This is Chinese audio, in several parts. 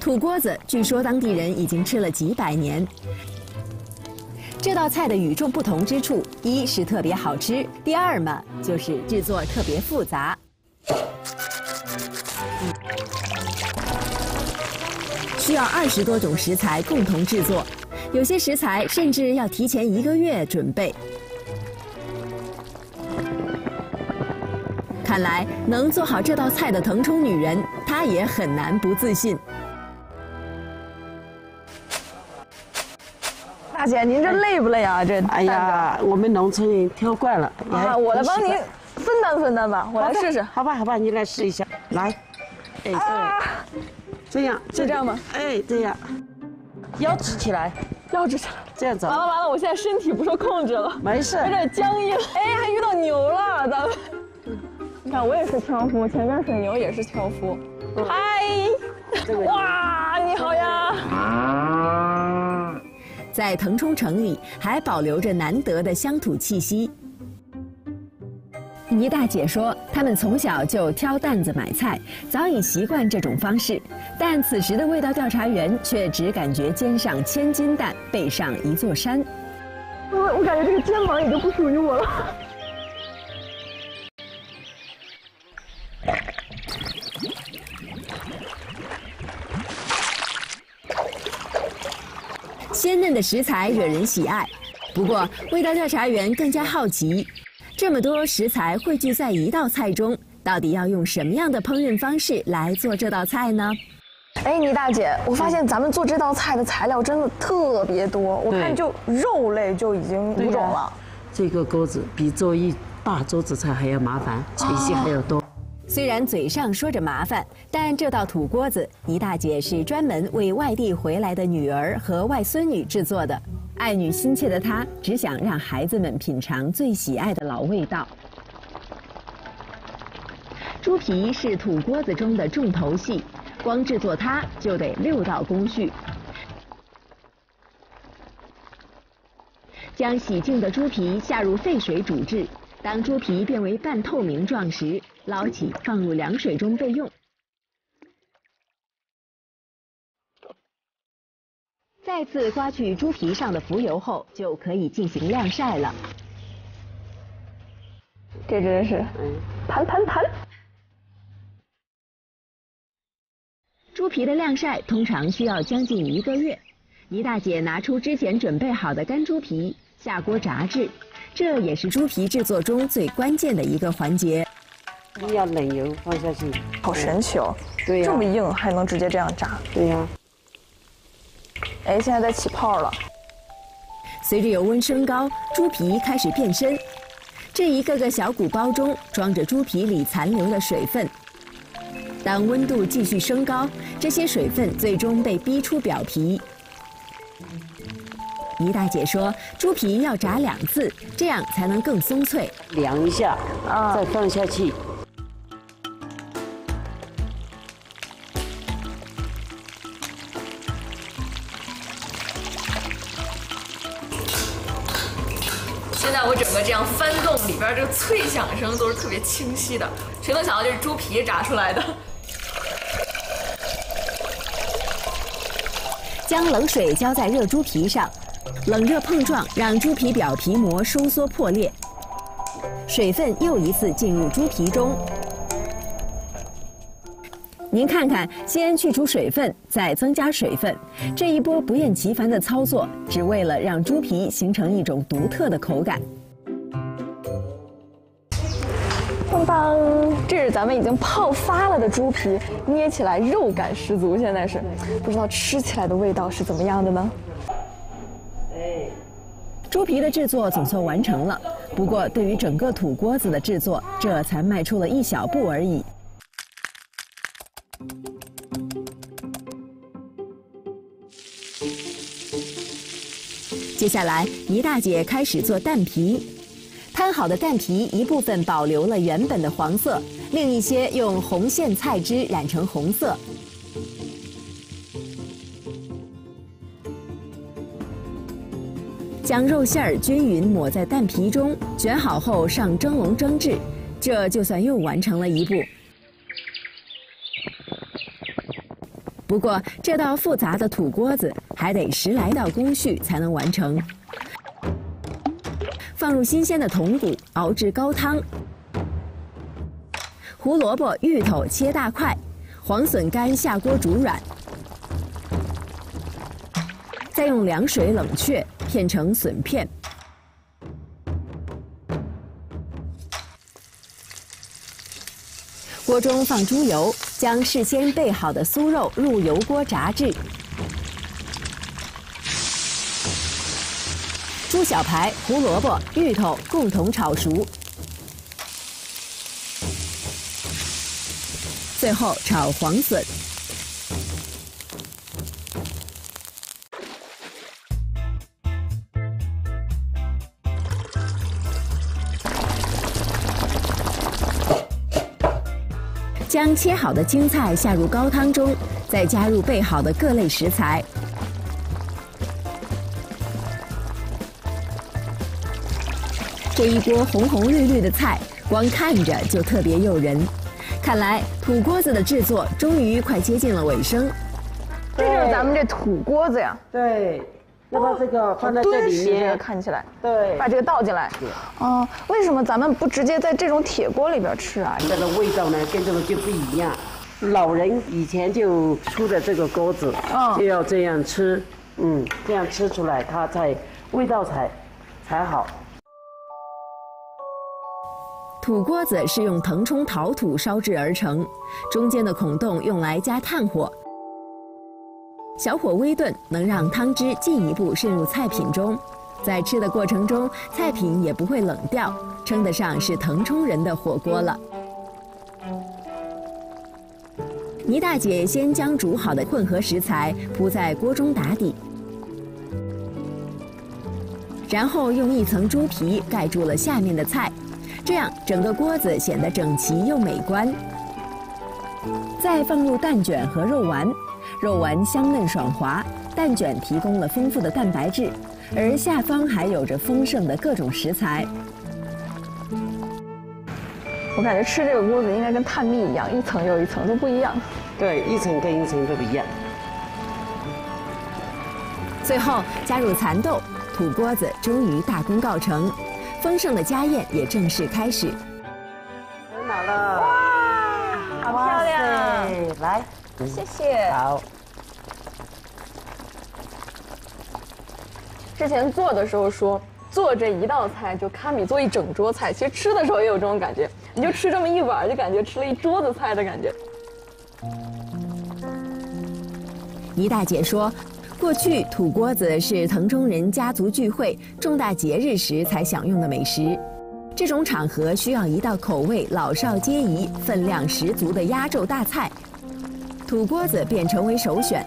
土锅子据说当地人已经吃了几百年。这道菜的与众不同之处，一是特别好吃，第二嘛就是制作特别复杂，需要二十多种食材共同制作，有些食材甚至要提前一个月准备。看来能做好这道菜的腾冲女人，她也很难不自信。大姐，您这累不累啊？这哎呀，我们农村人挑惯了。啊，我来帮您分担分担吧，我来试试。好吧，好吧，你来试一下。来，哎，对，这样，就这样吗？哎，这样，腰直起来，腰直起来，这样走。完了完了，我现在身体不受控制了，没事，有点僵硬。哎，还遇到牛了，咱们。你看，我也是樵夫，前面水牛也是樵夫。嗨，哇，你好呀！在腾冲城里，还保留着难得的乡土气息。倪大姐说，他们从小就挑担子买菜，早已习惯这种方式。但此时的味道调查员却只感觉肩上千斤担，背上一座山。我我感觉这个肩膀已经不属于我了。嫩的食材惹人喜爱，不过味道调查员更加好奇：这么多食材汇聚在一道菜中，到底要用什么样的烹饪方式来做这道菜呢？哎，倪大姐，我发现咱们做这道菜的材料真的特别多，我看就肉类就已经五种了。这个锅子比做一大桌子菜还要麻烦，程序还要多。虽然嘴上说着麻烦，但这道土锅子，倪大姐是专门为外地回来的女儿和外孙女制作的。爱女心切的她，只想让孩子们品尝最喜爱的老味道。猪皮是土锅子中的重头戏，光制作它就得六道工序。将洗净的猪皮下入沸水煮制。当猪皮变为半透明状时，捞起放入凉水中备用。再次刮去猪皮上的浮油后，就可以进行晾晒了。这真是，弹弹弹！猪皮的晾晒通常需要将近一个月。倪大姐拿出之前准备好的干猪皮，下锅炸制。这也是猪皮制作中最关键的一个环节。你要冷油放下去，好神奇哦！对呀，这么硬还能直接这样炸？对呀。哎，现在在起泡了。随着油温升高，猪皮开始变身。这一个个小鼓包中装着猪皮里残留的水分。当温度继续升高，这些水分最终被逼出表皮。倪大姐说：“猪皮要炸两次，这样才能更松脆。凉一下，啊，再放下去。现在我整个这样翻动，里边这个脆响声都是特别清晰的。谁能想到这是猪皮炸出来的？”将冷水浇在热猪皮上。冷热碰撞让猪皮表皮膜收缩破裂，水分又一次进入猪皮中。您看看，先去除水分，再增加水分，这一波不厌其烦的操作，只为了让猪皮形成一种独特的口感。当当，这是咱们已经泡发了的猪皮，捏起来肉感十足。现在是，不知道吃起来的味道是怎么样的呢？猪皮的制作总算完成了，不过对于整个土锅子的制作，这才迈出了一小步而已。接下来，倪大姐开始做蛋皮。摊好的蛋皮一部分保留了原本的黄色，另一些用红苋菜汁染成红色。将肉馅儿均匀抹在蛋皮中，卷好后上蒸笼蒸制，这就算又完成了一步。不过，这道复杂的土锅子还得十来道工序才能完成。放入新鲜的筒骨，熬制高汤。胡萝卜、芋头切大块，黄笋干下锅煮软，再用凉水冷却，片成笋片。锅中放猪油，将事先备好的酥肉入油锅炸制。猪小排、胡萝卜、芋头共同炒熟，最后炒黄笋。将切好的青菜下入高汤中，再加入备好的各类食材。这一锅红红绿绿的菜，光看着就特别诱人。看来土锅子的制作终于快接近了尾声。这就是咱们这土锅子呀。对，要把这个放在这里面，看起来。对，把这个倒进来。哦，为什么咱们不直接在这种铁锅里边吃啊？这个味道呢，跟这个就不一样。老人以前就出的这个锅子，就要这样吃，嗯，这样吃出来它才味道才才好。土锅子是用腾冲陶土烧制而成，中间的孔洞用来加炭火，小火微炖能让汤汁进一步渗入菜品中，在吃的过程中菜品也不会冷掉，称得上是腾冲人的火锅了。倪大姐先将煮好的混合食材铺在锅中打底，然后用一层猪皮盖住了下面的菜。这样整个锅子显得整齐又美观。再放入蛋卷和肉丸，肉丸香嫩爽滑，蛋卷提供了丰富的蛋白质，而下方还有着丰盛的各种食材。我感觉吃这个锅子应该跟探秘一样，一层又一层都不一样。对，一层跟一层都不一样。最后加入蚕豆，土锅子终于大功告成。丰盛的家宴也正式开始。很好了，哇，好漂亮！来，谢谢。好。之前做的时候说做这一道菜就堪比做一整桌菜，其实吃的时候也有这种感觉，你就吃这么一碗，就感觉吃了一桌子菜的感觉。倪大姐说。过去土锅子是腾冲人家族聚会、重大节日时才享用的美食，这种场合需要一道口味老少皆宜、分量十足的压轴大菜，土锅子便成为首选。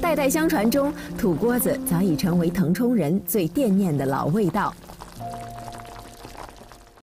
代代相传中，土锅子早已成为腾冲人最惦念的老味道。